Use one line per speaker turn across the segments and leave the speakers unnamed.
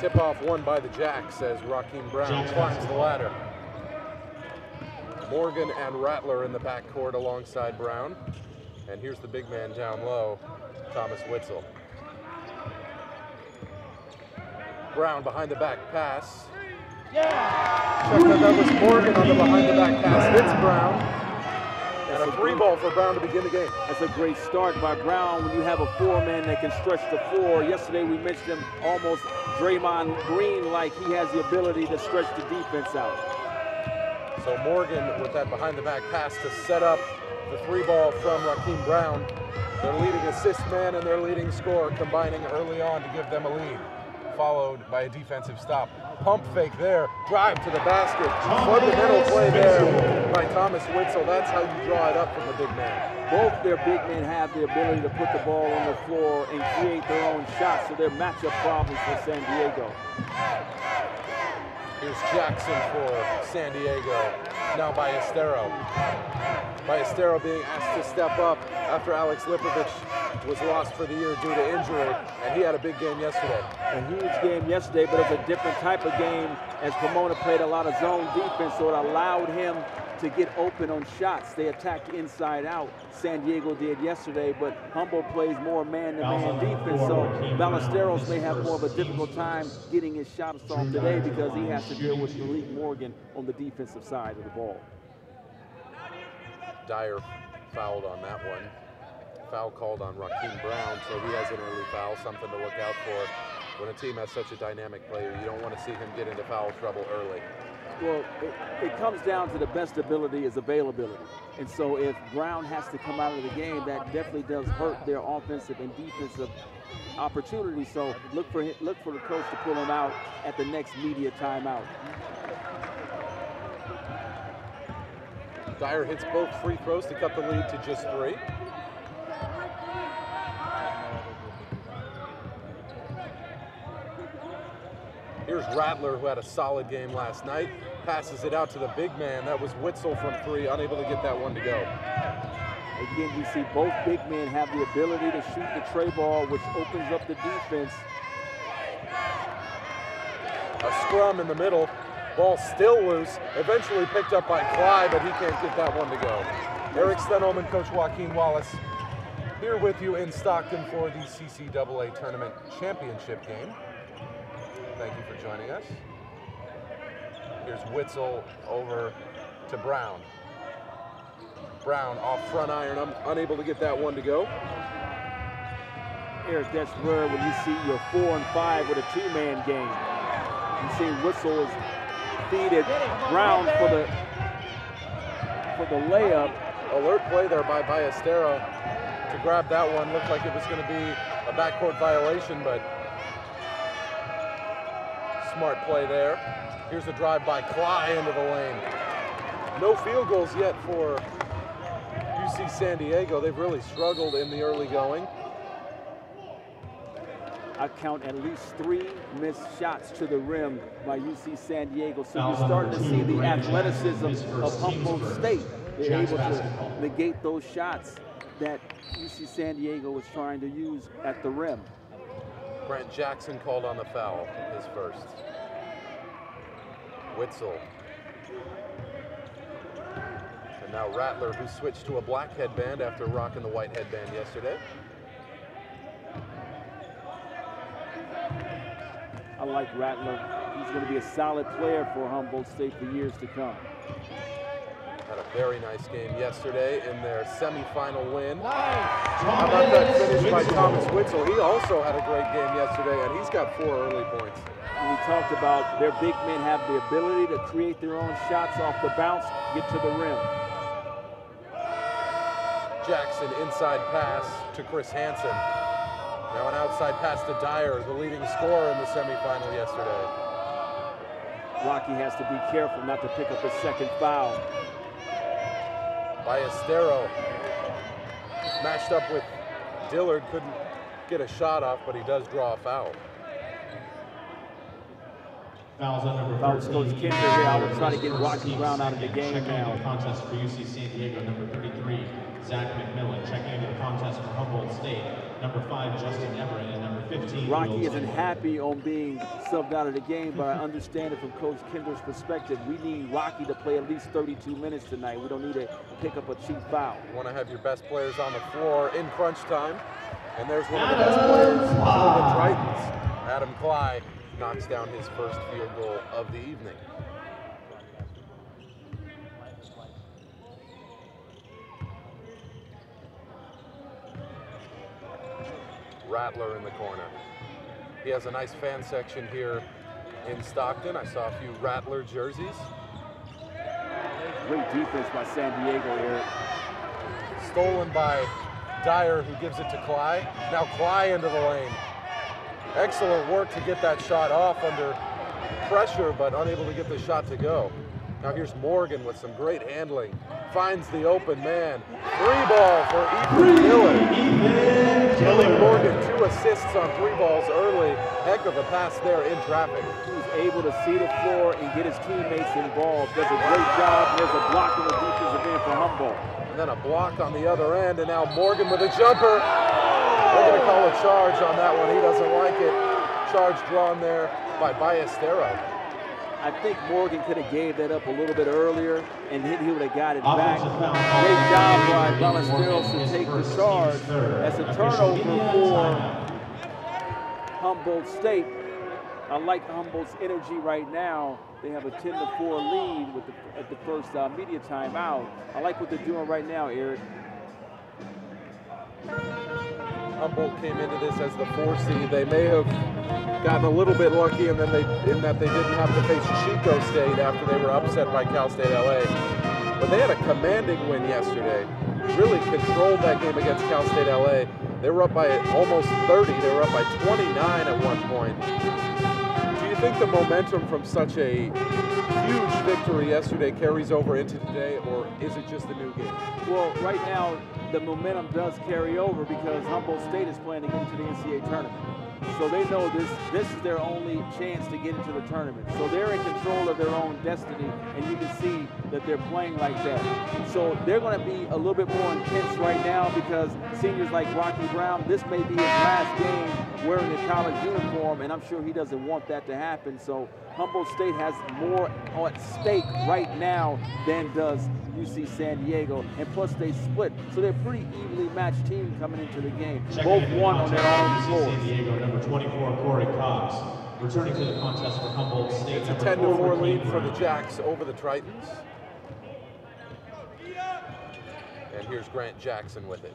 tip-off won by the Jacks as Raheem Brown climbs the ladder. Morgan and Rattler in the backcourt alongside Brown. And here's the big man down low, Thomas Witzel. Brown behind the back pass. Yeah! Check that, that was Morgan on the behind the back pass. Hits Brown. And a three ball for Brown to begin the game.
That's a great start by Brown when you have a four-man that can stretch the floor. Yesterday we mentioned him almost Draymond Green like he has the ability to stretch the defense out.
So Morgan with that behind the back pass to set up the three ball from Raheem Brown. Their leading assist man and their leading scorer combining early on to give them a lead, followed by a defensive stop. Pump fake there, drive to the basket, fundamental play there by Thomas Witzel. That's how you draw it up from the big man.
Both their big men have the ability to put the ball on the floor and create their own shots, so they're matchup problems for San Diego.
Here's Jackson for San Diego. Now Ballestero. By Ballestero being asked to step up after Alex Lipovich was lost for the year due to injury, and he had a big game yesterday.
A huge game yesterday, but it was a different type of game as Pomona played a lot of zone defense, so it allowed him to get open on shots. They attacked inside out. San Diego did yesterday, but Humboldt plays more man-to-man defense, so Ballesteros may have more of a difficult time getting his shots off today because he has to deal with Malik Morgan on the defensive side of the ball.
Dyer fouled on that one. Foul called on Raheem Brown, so he has an early foul, something to look out for. When a team has such a dynamic player, you don't want to see him get into foul trouble early.
Well, it, it, comes down to the best ability is availability. And so if Brown has to come out of the game, that definitely does hurt their offensive and defensive opportunity. So look for look for the coach to pull him out at the next media timeout.
Dyer hits both free throws to cut the lead to just three. Here's Rattler, who had a solid game last night. Passes it out to the big man. That was Witzel from three, unable to get that one to go.
Again, we see both big men have the ability to shoot the tray ball, which opens up the defense.
A scrum in the middle. Ball still loose. Eventually picked up by Clyde, but he can't get that one to go. Eric Stenholman, Coach Joaquin Wallace, here with you in Stockton for the CCAA Tournament Championship game. Thank you for joining us. Here's Witzel over to Brown. Brown off front iron, I'm unable to get that one to go.
Eric, that's rare when you see your four and five with a two-man game. You see Witzel is feeded Brown for the for the layup.
Alert play there by Ballestero to grab that one. Looked like it was going to be a backcourt violation, but Smart play there. Here's a drive by Cly into the lane. No field goals yet for UC San Diego. They've really struggled in the early going.
I count at least three missed shots to the rim by UC San Diego. So you're starting to see the athleticism of Humboldt State. They're able to negate those shots that UC San Diego was trying to use at the rim.
Brent Jackson called on the foul, his first. Witzel. And now Rattler, who switched to a black headband after rocking the white headband yesterday.
I like Rattler. He's going to be a solid player for Humboldt State for years to come.
Very nice game yesterday in their semifinal win. How about that finish by Thomas Witzel? He also had a great game yesterday, and he's got four early points
we talked about their big men have the ability to create their own shots off the bounce, get to the rim.
Jackson inside pass to Chris Hansen. Now an outside pass to Dyer, the leading scorer in the semifinal yesterday.
Rocky has to be careful not to pick up his second foul.
Ballestero matched up with Dillard, couldn't get a shot off, but he does draw a foul.
Fouls on number Fouls Coach Kinder here. I will try to get Rocky Brown out of the game now.
Contest for UC San Diego, number 33, Zach McMillan. Checking into the contest for Humboldt State, number 5, Justin Everett, and number 15.
Rocky isn't happy on being subbed out of the game, but I understand it from Coach Kinder's perspective. We need Rocky to play at least 32 minutes tonight. We don't need to pick up a cheap foul.
You want to have your best players on the floor in crunch time. And there's one of the best players for the Tritons. Adam Cly knocks down his first field goal of the evening. Rattler in the corner. He has a nice fan section here in Stockton. I saw a few Rattler jerseys.
Great defense by San Diego here.
Stolen by Dyer, who gives it to Cly. Now Cly into the lane. Excellent work to get that shot off under pressure, but unable to get the shot to go. Now here's Morgan with some great handling. Finds the open man. Three ball for Ethan Miller. Kelly Morgan, two assists on three balls early. Heck of a pass there in traffic.
He's able to see the floor and get his teammates involved. Does a great job. There's a block in the defensive end for Humboldt.
And then a block on the other end, and now Morgan with a jumper. They're going to call a charge on that one. He doesn't like it. Charge drawn there by Ballestero.
I think Morgan could have gave that up a little bit earlier, and he, he would have got it back. Great job by Ballesteros to take the charge. That's a turnover for. Humboldt State. I like Humboldt's energy right now. They have a 10 to 4 lead with the, at the first uh, media timeout. I like what they're doing right now, Eric.
Humboldt came into this as the four seed. They may have gotten a little bit lucky, and then they in that they didn't have to face Chico State after they were upset by Cal State LA. But they had a commanding win yesterday. Really controlled that game against Cal State LA. They were up by almost 30. They were up by 29 at one point. Do you think the momentum from such a huge victory yesterday carries over into today, or is it just a new game?
Well, right now, the momentum does carry over because Humboldt State is playing to get into the NCAA tournament. So they know this this is their only chance to get into the tournament. So they're in control of their own destiny, and you can see that they're playing like that. So they're going to be a little bit more intense right now because seniors like Rocky Brown, this may be his last game wearing a college uniform, and I'm sure he doesn't want that to happen. So Humboldt State has more at stake right now than does UC San Diego, and plus they split, so they're a pretty evenly matched team coming into the game. Both won on their own
for UC San
floors.
Diego, number 24, Corey Cox. Returning to the contest for Humboldt State,
It's a 10 to 4 lead for the Jacks over the Tritons. And here's Grant Jackson with it.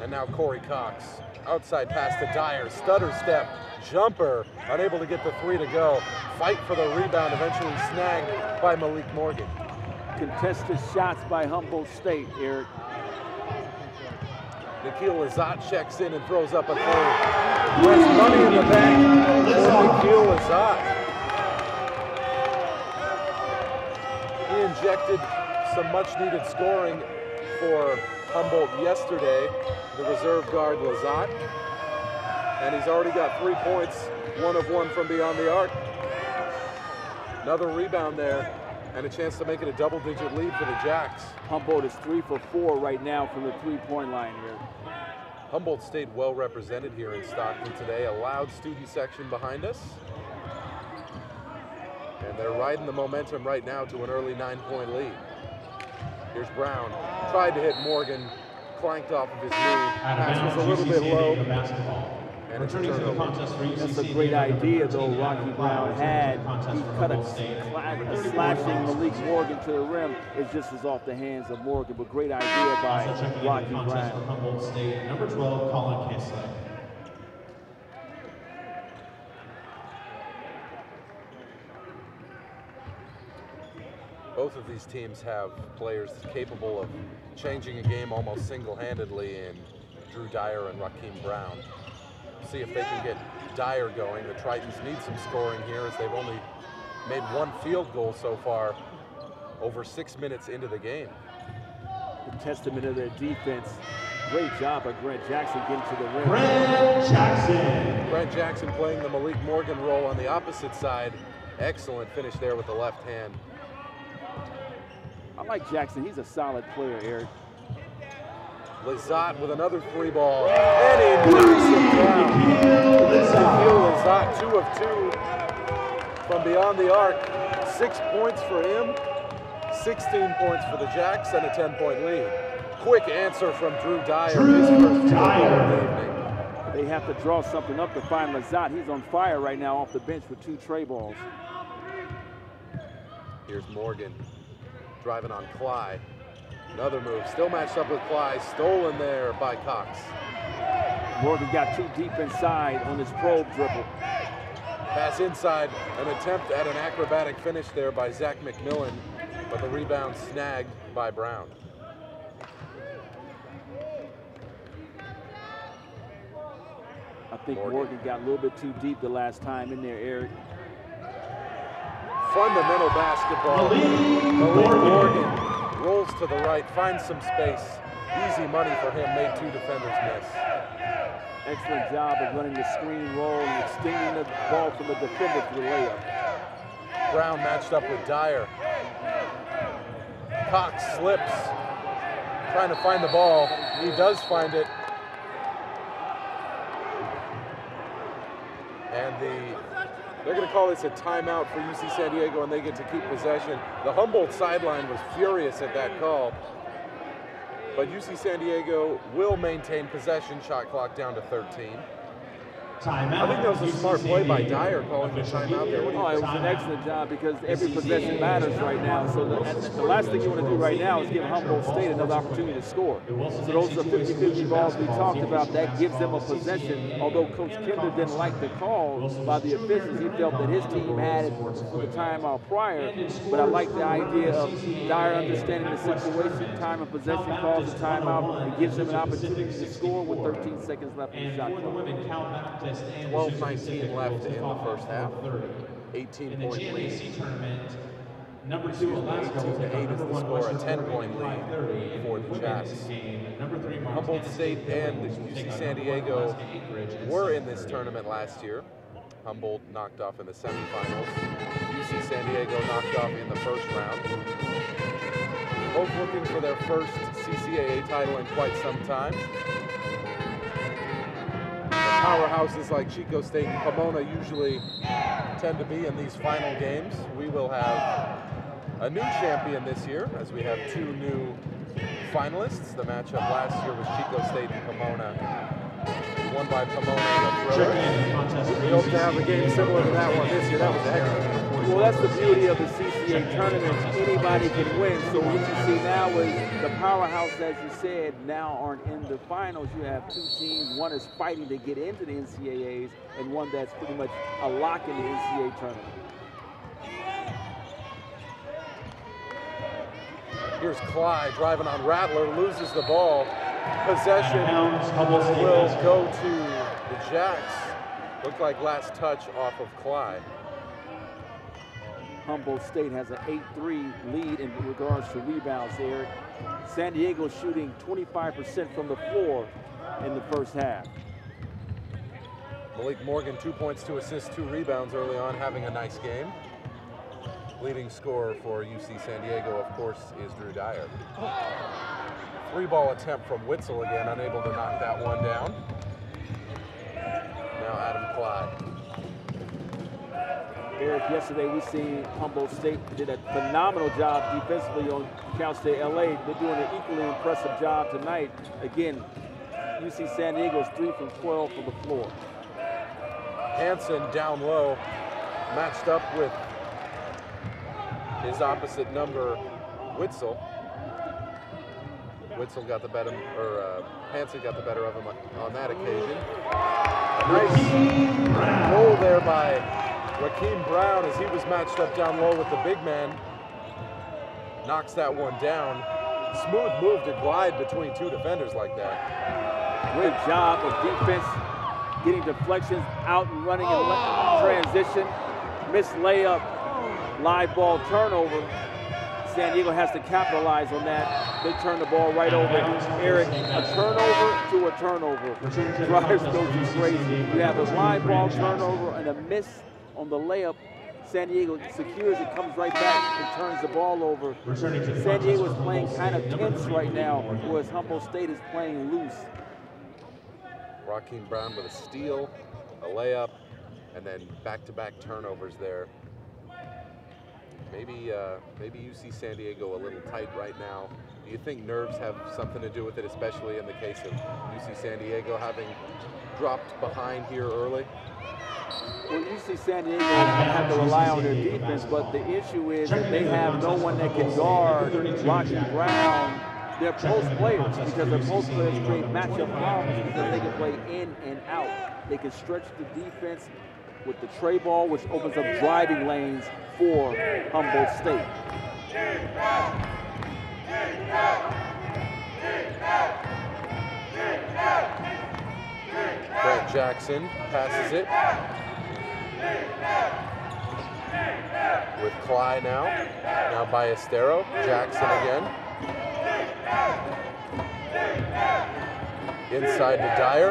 And now Corey Cox. Outside pass to Dyer. Stutter step. Jumper. Unable to get the three to go. Fight for the rebound. Eventually snagged by Malik Morgan.
Contested shots by Humboldt State, Eric.
Nikhil Lazat checks in and throws up a three. There's money in the bank for Nikhil Lazat. He injected some much needed scoring for Humboldt yesterday, the reserve guard Lazat. And he's already got three points, one of one from beyond the arc. Another rebound there, and a chance to make it a double digit lead for the Jacks.
Humboldt is three for four right now from the three-point line here.
Humboldt State well represented here in Stockton today. A loud student section behind us. And they're riding the momentum right now to an early nine point lead. Here's Brown. Tried to hit Morgan, clanked off of his knee.
Out
Pass was a little bit
San
low.
Diego basketball.
And
Returning to the contest for UC
That's a great idea,
number
though, Rocky Brown had.
Returning to the contest
He cut a,
Humboldt State,
sla-
number
a slashing Malik Morgan to the rim. It just was off the hands of Morgan, but great idea by
Also
Rocky
the contest for
Brown.
Humboldt State, number 12, Colin Kissler.
Both of these teams have players capable of changing a game almost single-handedly in Drew Dyer and Raheem Brown. See if they can get Dyer going. The Tritons need some scoring here as they've only made one field goal so far over six minutes into the game.
The testament of their defense. Great job by Grant Jackson getting to the rim.
Grant Jackson.
Grant Jackson playing the Malik Morgan role on the opposite side. Excellent finish there with the left hand.
I like Jackson. He's a solid player, Eric.
Lizotte with another three ball, and he knocks it down. Ezekiel Lizotte, two of two from beyond the arc. Six points for him, 16 points for the Jacks, and a 10-point lead. Quick answer from Drew Dyer,
Drew
his first
Dyer.
of the evening.
They have to draw something up to find Lizotte. He's on fire right now off the bench with two tray balls.
Here's Morgan driving on Cly. Another move, still matched up with Cly, stolen there by Cox.
Morgan got too deep inside on his probe dribble.
Pass inside, an attempt at an acrobatic finish there by Zach McMillan, but the rebound snagged by Brown.
I think
Morgan.
Morgan. got a little bit too deep the last time in there, Eric.
Fundamental basketball.
Malik
Malik
Morgan.
Morgan rolls to the right, finds some space. Easy money for him, made two defenders miss.
Excellent job of running the screen roll and extending the ball from the defender to the layup.
Brown matched up with Dyer. Cox slips, trying to find the ball. He does find it. And the they're going to call this a timeout for UC San Diego, and they get to keep possession. The Humboldt sideline was furious at that call, but UC San Diego will maintain possession. Shot clock down to 13.
Timeout.
I think that was a
UC
smart play by Dyer calling the timeout there. What do you
Oh, it was an excellent job because every possession matters right now. So the, the last thing you want to do right now is give Humboldt State another opportunity to score. So those are 50-50 balls we talked about. That gives them a possession. Although Coach Kinder didn't like the call by the officials, he felt that his team had it for the timeout prior. But I like the idea of Dyer understanding the situation, time of possession calls a timeout. It gives them an opportunity to score with 13 seconds left in the shot
for the
clock.
Women, Cal Baptist and
12,
Michigan
19 left in the first half.
for 30.
18
In the
point lead.
Tournament, number two Alaska will
18 to
take on
8 is the score, a 10-point lead
5:30. In
for
the
the
women's
Jacks.
game, number three Montana
Humboldt State and
Blue will take
UC San Diego
Alaska Anchorage at
were in this tournament last year. Humboldt knocked off in the semifinals. UC San Diego knocked off in the first round. Both looking for their first CCAA title in quite some time. Powerhouses like Chico State and Pomona usually tend to be in these final games. We will have a new champion this year as we have two new finalists. The matchup last year was Chico State and Pomona. Won by Pomona in a thriller.
Checking in the contest
We hope to have a game similar to that one this year. That was excellent.
Well, that's the beauty of the CCAA tournament. Anybody can win. So what you see now is the powerhouse, as you said, now aren't in the finals. You have two teams. One is fighting to get into the NCAAs, and one that's pretty much a lock in the NCAA tournament.
Here's Clyde driving on Rattler, loses the ball. Possession
Bounds,
will go to the Jacks. Looked like last touch off of Clyde.
Humboldt State has an 8-3 lead in regards to rebounds there. San Diego shooting 25% from the floor in the first half.
Malik Morgan, two points, two assists, two rebounds early on, having a nice game. Leading scorer for UC San Diego, of course, is Drew Dyer. Three ball attempt from Witzel again, unable to knock that one down. Now Adam Clyde.
Eric, yesterday we seen Humboldt State did a phenomenal job defensively on Cal State LA. They're doing an equally impressive job tonight. Again, UC San Diego's three from 12 from the floor.
Hanson down low, matched up with his opposite number, Witzel. Witzel got the better, or uh, Hanson got the better of him on, on that occasion. A nice roll there by Raheem Brown as he was matched up down low with the big man. Knocks that one down. Smooth move to glide between two defenders like that.
Great job of defense, getting deflections out and running in le- oh. transition. Missed layup, live ball turnover. San Diego has to capitalize on that. They turn the ball right over. Eric, a turnover to a turnover drives coaches crazy. You have a live ball turnover and a miss on the layup San Diego secures it, comes right back and turns the ball over.
The
San Diego is playing kind of tense right now, whereas Humboldt State is playing loose.
Joaquin Brown with a steal, a layup, and then back-to-back turnovers there. Maybe, uh, maybe you see San Diego a little tight right now. Do you think nerves have something to do with it, especially in the case of UC San Diego having dropped behind here early?
Well, UC San Diego have to rely on their defense, but the issue is that they have no one that can guard Rocky Brown. Their post players, because their post players create matchup problems because they can play in and out. They can stretch the defense with the tray ball, which opens up driving lanes for Humboldt State.
Grant Jackson passes it. With Cly now. Now Ballestero. Jackson again. Inside to Dyer.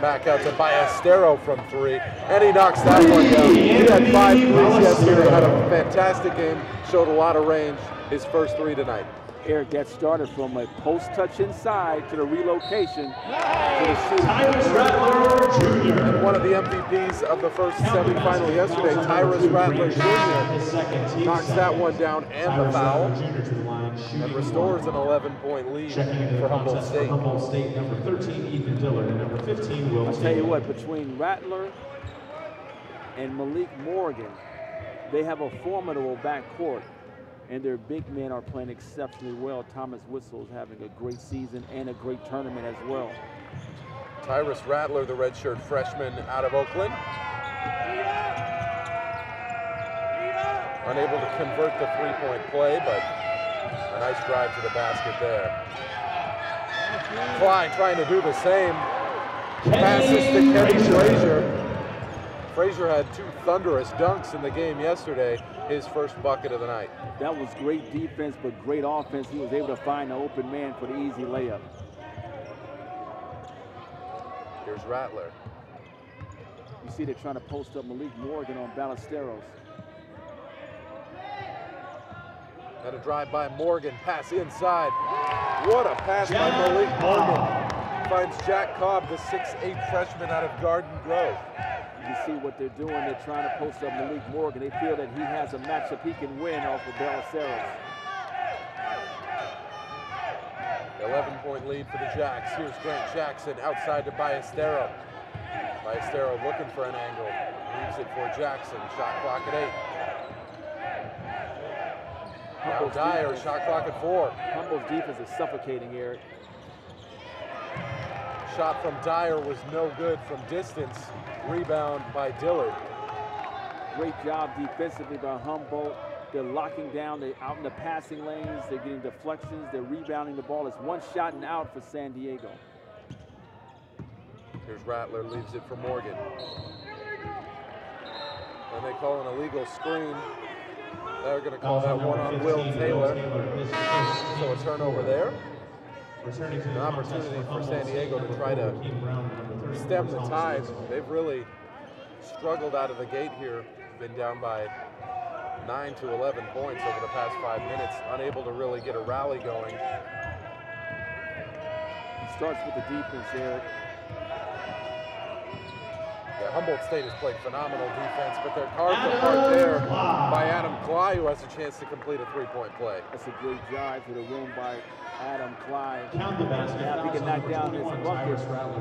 Back out to Ballestero from three. And he knocks that one down. He had five threes yesterday. Had a fantastic game. Showed a lot of range. His first three tonight.
Eric gets started from a post touch inside to the relocation to the.
Tyrus Rattler Jr.
One of the MVPs of the first semifinal yesterday, Tyrus Rattler Jr.
His second team
knocks that one down and the
Tyrus
foul
Rattler Jr. to the
and restores an 11 point lead
Checking into
for
the
Humboldt
contest for
State.
Humboldt State, number 13, Ethan Dillard, and number 15, Will
I'll tell you what, between Rattler and Malik Morgan, they have a formidable backcourt, and their big men are playing exceptionally well. Thomas Witzel is having a great season and a great tournament as well.
Tyrus Rattler, the redshirt freshman out of Oakland. Unable to convert the three point play, but a nice drive to the basket there. Klein trying to do the same. Passes to Kenny Frazier. Frazier had two thunderous dunks in the game yesterday, his first bucket of the night.
That was great defense, but great offense. He was able to find the open man for the easy layup.
Here's Rattler.
You see they're trying to post up Malik Morgan on Ballesteros.
Got a drive by Morgan, pass inside. What a pass by Malik Morgan. Finds Jack Cobb, the 6'8 freshman out of Garden Grove.
You see what they're doing. They're trying to post up Malik Morgan. They feel that he has a matchup he can win off of Ballesteros.
11 point lead for the Jacks. Here's Grant Jackson outside to Ballestero. Ballestero looking for an angle. Leaves it for Jackson. Shot clock at eight. Now
Humboldt's
Dyer,
defense-
shot clock at four.
Humboldt's defense is suffocating, Eric.
Shot from Dyer was no good from distance. Rebound by Dillard.
Great job defensively by Humboldt. They're locking down. They're out in the passing lanes. They're getting deflections. They're rebounding the ball. It's one shot and out for San Diego.
Here's Rattler, leaves it for Morgan. And they call an illegal screen. They're going to call that one on Will Taylor. So a turnover there. An opportunity for San Diego to try to
number four, Joaquin Brown, number 34,
Stem the tide. They've really struggled out of the gate here. Been down by 9 to 11 points over the past five minutes. Unable to really get a rally going.
Starts with the defense, Eric.
Yeah, Humboldt State has played phenomenal defense, but they're carved apart there by Adam Cly, who has a chance to complete a three-point play.
That's a great drive to the room by Adam Clyde.
Count the basket.
Now, if he can knock down this bucket,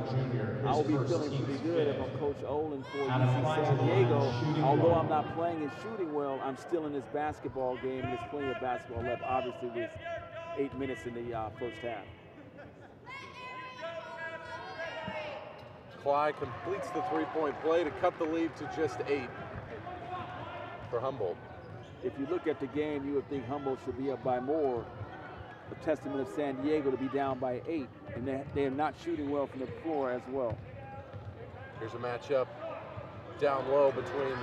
Jr.,
I'll be feeling pretty good if I'm. Coach Olen for UC San Diego. Although
one.
I'm not playing and shooting well, I'm still in this basketball game. There's plenty of basketball left. Obviously, with eight minutes in the uh, first half.
Cly completes the three-point play to cut the lead to just eight for Humboldt.
If you look at the game, you would think Humboldt should be up by more. A testament of San Diego to be down by eight, and they, they are not shooting well from the floor as well.
Here's a matchup down low between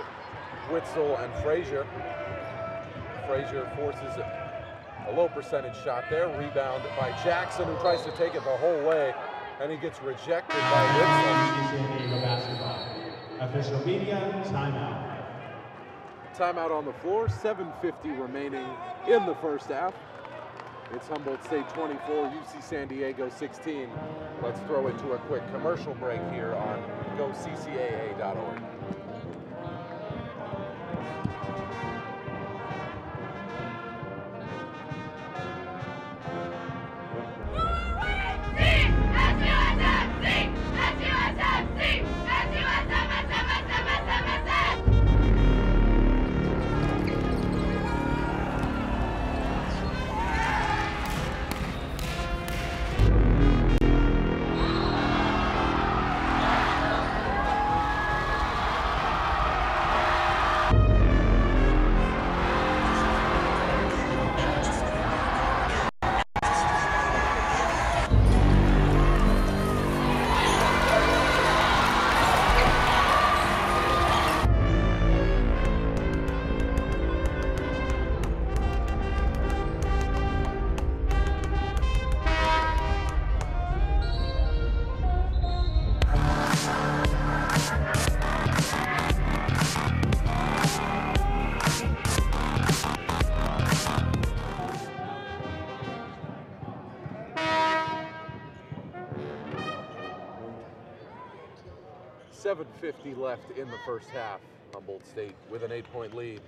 Witzel and Frazier. Frazier forces a low percentage shot there. Rebound by Jackson, who tries to take it the whole way, and he gets rejected by Witzel.
San Diego basketball. Official media timeout.
Timeout on the floor, 7.50 remaining in the first half. It's Humboldt State 24, UC San Diego 16. Let's throw it to a quick commercial break here on GoCCAA.org. Seven fifty left in the first half. Humboldt State with an eight-point lead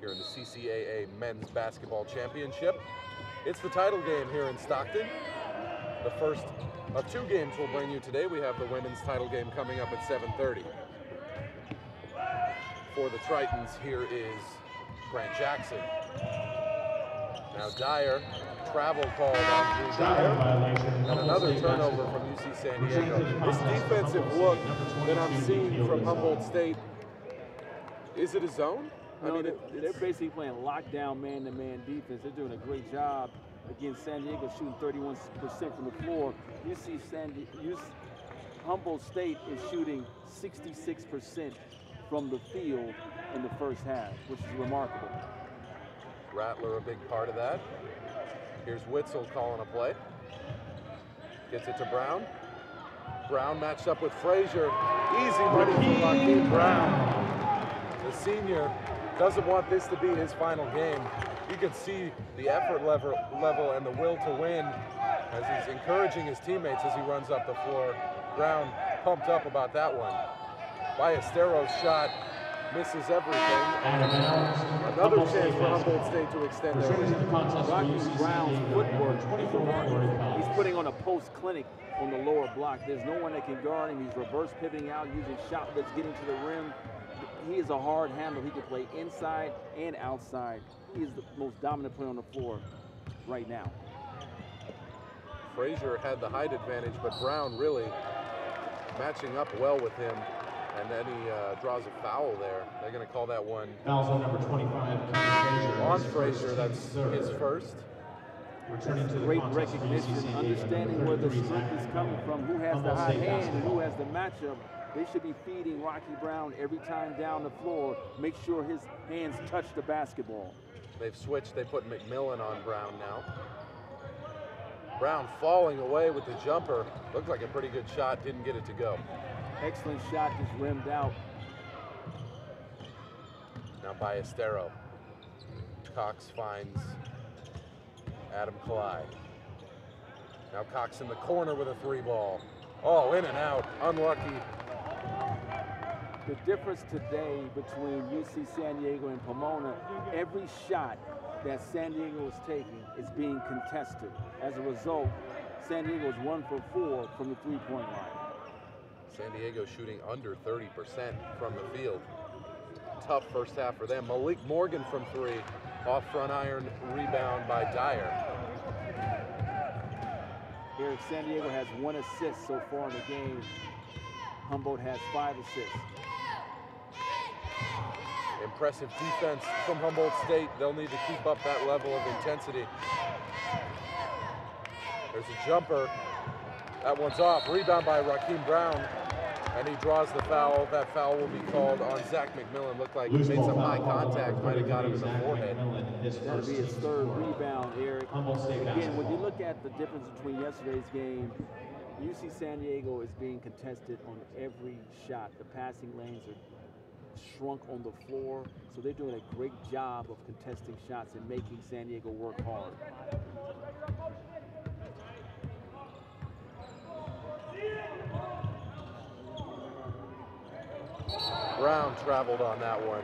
here in the CCAA Men's Basketball Championship. It's the title game here in Stockton. The first of two games we'll bring you today. We have the women's title game coming up at 7:30. For the Tritons, here is Grant Jackson. Now Dyer, travel call on Drew Dyer. And another turnover from UC San
Returning to the
Diego. This defensive look that I'm seeing from Humboldt State, is it a zone? I mean,
they're, they're basically playing lockdown man-to-man defense. They're doing a great job against San Diego, shooting 31% from the floor. You see San Di- you s- Humboldt State is shooting 66% from the field in the first half, which is remarkable.
Rattler a big part of that. Here's Witzel calling a play. Gets it to Brown. Brown matched up with Frazier. Easy money for Raheem Brown. The senior doesn't want this to be his final game. You can see the effort level, level and the will to win as he's encouraging his teammates as he runs up the floor. Brown pumped up about that one. Ballesteros shot misses everything.
Out of bounds.
Another chance for. Humboldt State to extend their lead.
the contest
Rocky Brown's footwork
24,
remarkable. He's putting on a post clinic on the lower block. There's no one that can guard him. He's reverse pivoting out, using shot that's getting to the rim. He is a hard handle. He can play inside and outside. He is the most dominant player on the floor right now.
Frazier had the height advantage, but Brown really matching up well with him. And then he uh, draws a foul there. They're going to call that one
Fouls on number 25, Kenny Frazier.
on
His
Frazier. That's
third.
his first.
Returning to
Great
contest
recognition,
San
understanding where the
33,
strength is coming from, who has the high
State
hand and who has the matchup. They should be feeding Rocky Brown every time down the floor. Make sure his hands touch the basketball.
They've switched. They put McMillan on Brown now. Brown falling away with the jumper. Looked like a pretty good shot. Didn't get it to go.
Excellent shot, just rimmed out.
Now Ballestero. Cox finds Adam Clyde. Now Cox in the corner with a three ball. Oh, in and out. Unlucky.
The difference today between UC San Diego and Pomona, every shot that San Diego is taking is being contested. As a result, San Diego is one for four from the three-point line.
San Diego shooting under 30% from the field. Tough first half for them. Malik Morgan from three. Off front iron rebound by Dyer.
Here, San Diego has one assist so far in the game. Humboldt has five assists.
Impressive defense from Humboldt State. They'll need to keep up that level of intensity. There's a jumper. That one's off. Rebound by Raheem Brown. And he draws the foul. That foul will be called on Zach McMillan. Looked like he made some high contact. Might have got him in
33,
the
Zach
forehead.
McMillan, his
That'll be his third rebound, Eric. Again, when you look at the difference between yesterday's game, UC San Diego is being contested on every shot. The passing lanes are shrunk on the floor. So they're doing a great job of contesting shots and making San Diego work hard.
Brown traveled on that one.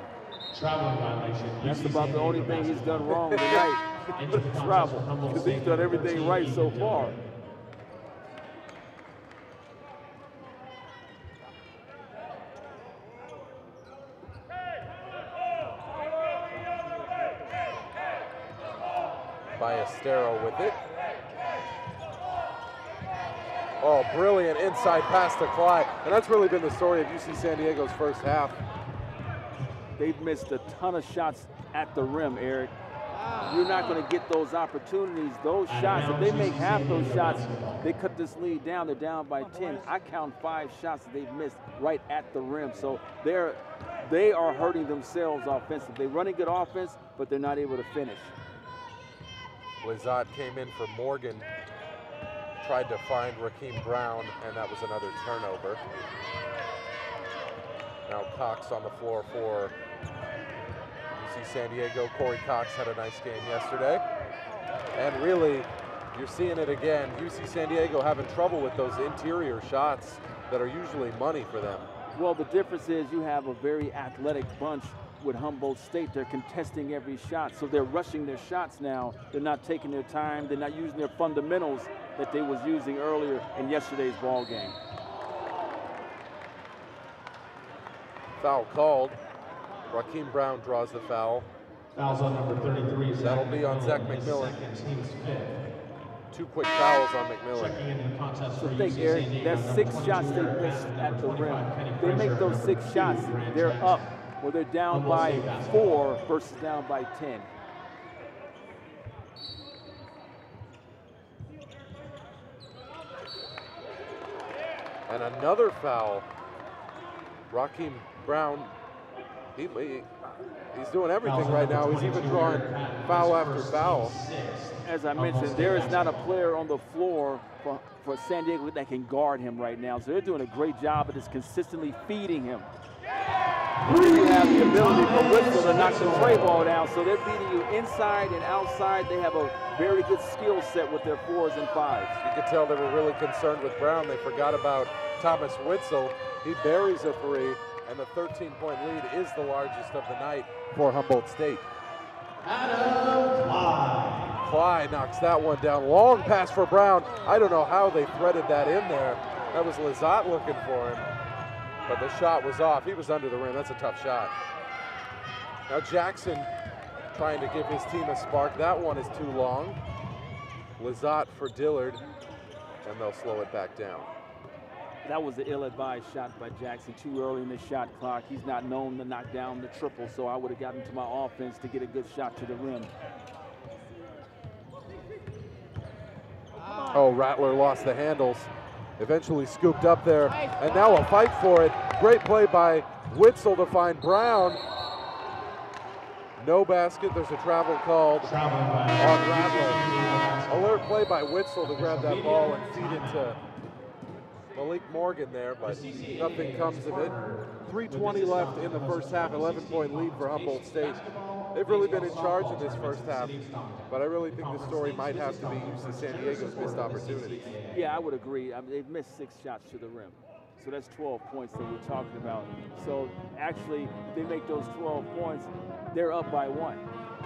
Traveling violation.
That's about the only thing he's done wrong tonight.
Into the contest
Travel, because he's done everything right so far.
Dillard.
Ballestero with it. Oh, brilliant inside pass to Clyde. And that's really been the story of UC San Diego's first half.
They've missed a ton of shots at the rim, Eric. You're not going to get those opportunities, those shots. If they make half those shots, they cut this lead down. They're down by 10. I count five shots that they've missed right at the rim. So they're they are hurting themselves offensively. They're running good offense, but they're not able to finish.
Lazat came in for Morgan, tried to find Raheem Brown, and that was another turnover. Now Cox on the floor for UC San Diego. Corey Cox had a nice game yesterday. And really, you're seeing it again. UC San Diego having trouble with those interior shots that are usually money for them.
Well, the difference is you have a very athletic bunch with Humboldt State. They're contesting every shot, so they're rushing their shots now. They're not taking their time. They're not using their fundamentals that they was using earlier in yesterday's ball game.
Foul called. Raheem Brown draws the foul.
Fouls on number 33.
That'll be on Zach
his
McMillan.
Second, team's fifth.
Two quick fouls on McMillan.
Checking into the contest
So think, Eric, that's six shots they missed at the rim.
25,
They make those six shots, they're up. Well, they're down by four versus down by 10.
And another foul. Raheem Brown, he- he's doing everything right now. He's even
22,
drawing foul after foul.
As I mentioned, there is not a player on the floor for, for San Diego that can guard him right now. So they're doing a great job of just consistently feeding him. You have the ability for Witzel to knock the tray ball down, so they're beating you inside and outside. They have a very good skill set with their fours and fives.
You could tell they were really concerned with Brown. They forgot about Thomas Witzel. He buries a three, and the 13-point lead is the largest of the night for Humboldt State.
Adam Clyde.
Clyde knocks that one down. Long pass for Brown. I don't know how they threaded that in there. That was Lazat looking for him. But the shot was off. He was under the rim. That's a tough shot. Now Jackson trying to give his team a spark. That one is too long. Lazat for Dillard, and they'll slow it back down.
That was an ill-advised shot by Jackson too early in the shot clock. He's not known to knock down the triple, so I would have gotten to my offense to get a good shot to the rim.
Oh, Rattler lost the handles. Eventually scooped up there, and now a fight for it. Great play by Witzel to find Brown. No basket. There's a travel called.
Traveling
On Rattler. Alert play by Witzel to grab that ball and feed it to Malik Morgan there, but nothing comes of it. 3.20 left in the first half, 11 point lead for Humboldt State. They've really been in charge in this first half, but I really think the story might have to be UC San Diego's missed opportunities.
Yeah, I would agree. I mean, they've missed six shots to the rim. So that's 12 points that we're talking about. So actually, if they make those 12 points, they're up by one.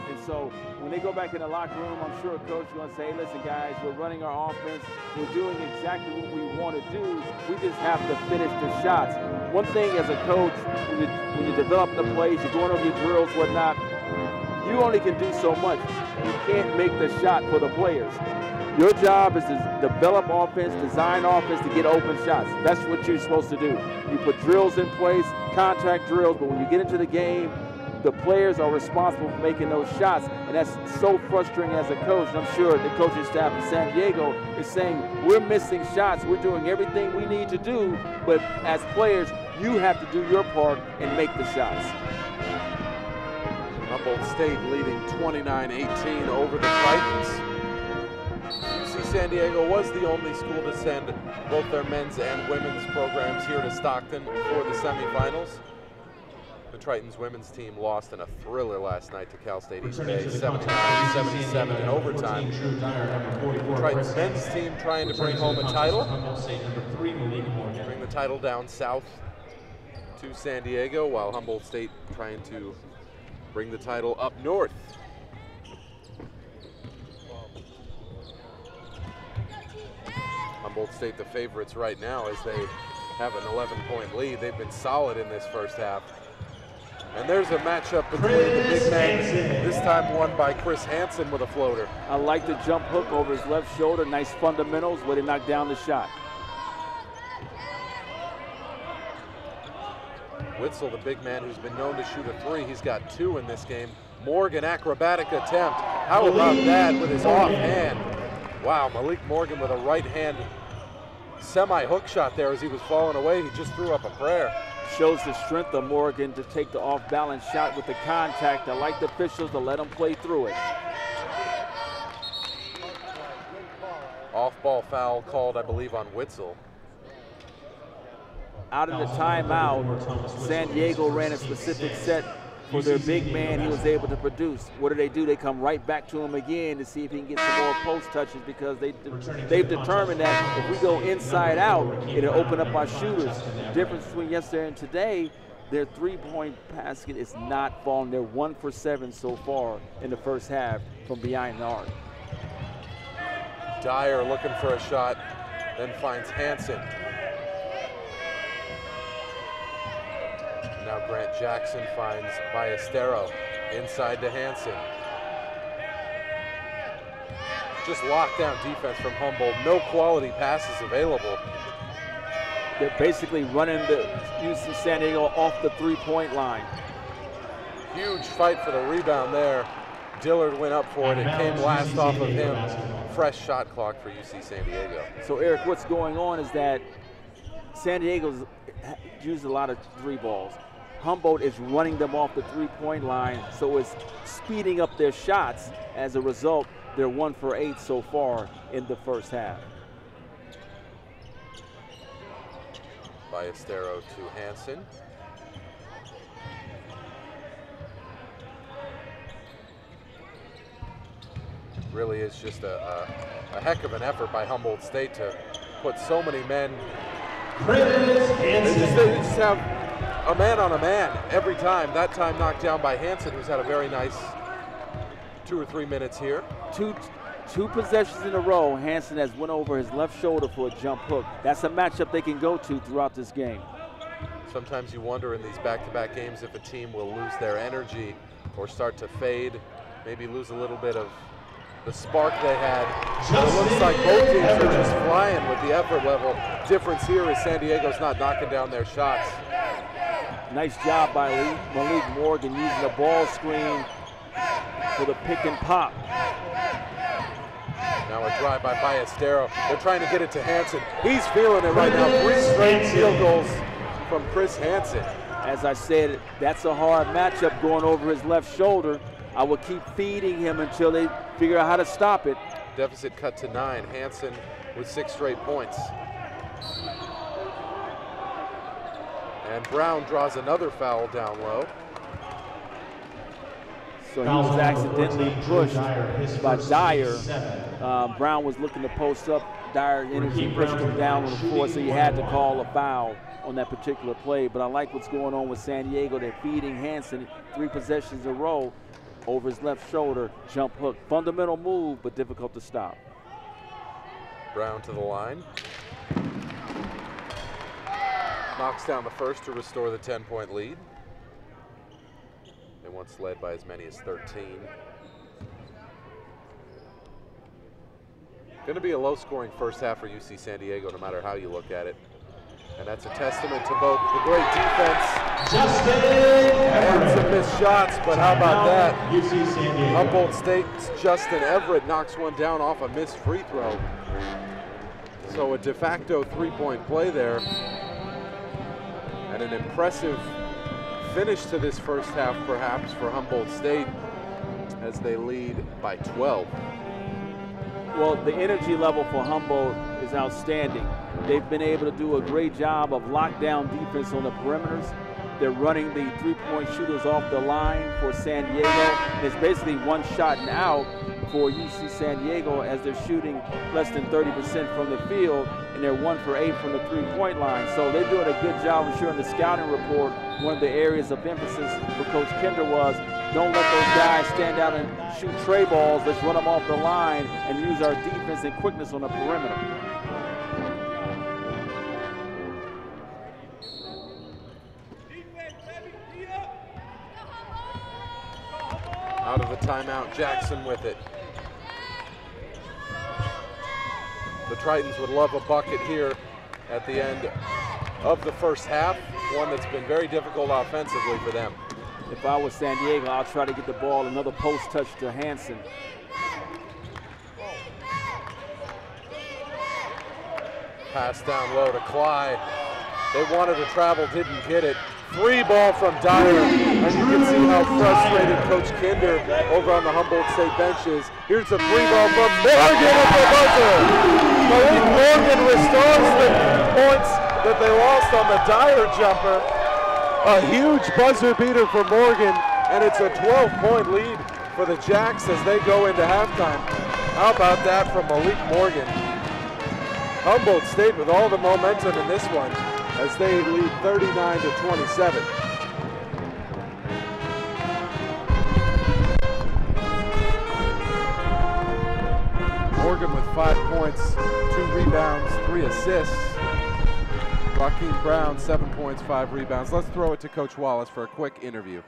And so when they go back in the locker room, I'm sure a coach is going to say, hey, listen, guys, we're running our offense. We're doing exactly what we want to do. We just have to finish the shots. One thing as a coach, when you, when you develop the plays, you're going over your drills, whatnot, you only can do so much. You can't make the shot for the players. Your job is to develop offense, design offense to get open shots. That's what you're supposed to do. You put drills in place, contact drills, but when you get into the game, the players are responsible for making those shots, and that's so frustrating as a coach. And I'm sure the coaching staff in San Diego is saying, we're missing shots, we're doing everything we need to do, but as players, you have to do your part and make the shots.
Humboldt State leading 29-18 over the Tritons. UC San Diego was the only school to send both their men's and women's programs here to Stockton for the semifinals. The Tritons women's team lost in a thriller last night to Cal State East Bay, 79-77 in overtime.
Drew Dyer, number 44,
Tritons men's team trying to bring home a title.
for Humboldt State, number three, Malik Morgan.
Bring the title down south to San Diego, while Humboldt State trying to bring the title up north. Humboldt State the favorites right now as they have an 11 point lead. They've been solid in this first half. And there's a matchup between the big
Chris
men,
Hansen.
this time won by Chris Hansen with a floater.
I like the jump hook over his left shoulder. Nice fundamentals where they knock down the shot.
Witzel, the big man who's been known to shoot a three, he's got two in this game. Morgan, acrobatic attempt. How about that with his offhand? Wow, Malik Morgan with a right hand semi hook shot there as he was falling away. He just threw up a prayer.
Shows the strength of Morgan to take the off balance shot with the contact. I like the officials to let him play through it.
Off ball foul called, I believe, on Witzel.
Out of the timeout, San Diego ran a specific set for their big man. He was able to produce. What do they do? They come right back to him again to see if he can get some more post touches because they they've determined that if we go inside out, it'll open up our shooters. Difference between yesterday and today, their three-point basket is not falling. They're one for seven so far in the first half from behind the arc.
Dyer looking for a shot, then finds Hanson. Grant Jackson finds Ballestero inside to Hanson. Just lockdown defense from Humboldt. No quality passes available.
They're basically running the UC San Diego off the three-point line.
Huge fight for the rebound there. Dillard went up for it. It came last off of him. Fresh shot clock for UC San Diego.
So Eric, what's going on is that San Diego's used a lot of three balls. Humboldt is running them off the three-point line, so it's speeding up their shots. As a result, they're one for eight so far in the first half.
Ballestero to Hanson. Really is just a, a, a heck of an effort by Humboldt State to put so many men.
Chris
They just,
Hansen.
they just have a man on a man every time. That time knocked down by Hanson, who's had a very nice two or three minutes here.
Two, two possessions in a row, Hanson has went over his left shoulder for a jump hook. That's a matchup they can go to throughout this game.
Sometimes you wonder in these back-to-back games if a team will lose their energy or start to fade, maybe lose a little bit of the spark they had. But it looks like both teams are just flying with the effort level. Difference here is San Diego's not knocking down their shots.
Nice job by Malik Morgan using the ball screen for the pick and pop.
Now a drive by Ballestero. They're trying to get it to Hanson. He's feeling it right now. Three straight field goals from Chris Hanson.
As I said, that's a hard matchup going over his left shoulder. I will keep feeding him until they figure out how to stop it.
Deficit cut to nine. Hanson with six straight points. And Brown draws another foul down low.
So he was accidentally pushed by
first
Dyer. Uh, Brown was looking to post up. Dyer energy
Raheem
pushed him down on the floor, so he had to call a foul on that particular play. But I like what's going on with San Diego. They're feeding Hanson three possessions in a row over his left shoulder, jump hook. Fundamental move, but difficult to stop.
Brown to the line. Knocks down the first to restore the 10 point lead. They once led by as many as 13. Going to be a low scoring first half for UC San Diego, no matter how you look at it. And that's a testament to both the great defense
Justin
and some missed shots, but how about that?
UC San Diego.
Humboldt State's Justin Everett knocks one down off a missed free throw. So a de facto three-point play there. And an impressive finish to this first half, perhaps, for Humboldt State as they lead by 12.
Well, the energy level for Humboldt is outstanding. They've been able to do a great job of lockdown defense on the perimeters. They're running the three-point shooters off the line for San Diego. It's basically one shot and out for UC San Diego as they're shooting less than 30% from the field, and they're one for eight from the three-point line. So they're doing a good job ensuring the scouting report. One of the areas of emphasis for Coach Kinder was don't let those guys stand out and shoot trey balls. Let's run them off the line and use our defense and quickness on the perimeter.
Out of the timeout, Jackson with it. The Tritons would love a bucket here at the end of the first half, one that's been very difficult offensively for them.
If I was San Diego, I'll try to get the ball another post touch to Hanson.
Pass down low to Clyde. They wanted to travel, didn't get it. Three ball from Dyer, and you can see how frustrated Coach Kinder over on the Humboldt State bench is. Here's a three ball from Morgan at the buzzer. Malik Morgan restores the points that they lost on the Dyer jumper. A huge buzzer beater for Morgan, and it's a 12-point lead for the Jacks as they go into halftime. How about that from Malik Morgan? Humboldt State with all the momentum in this one as they lead 39 to 27. Five points, two rebounds, three assists. Joaquin Brown, seven points, five rebounds. Let's throw it to Coach Wallace for a quick interview.